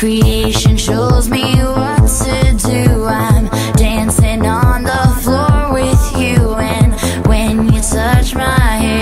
Creation shows me what to do I'm dancing on the floor with you And when you touch my hair.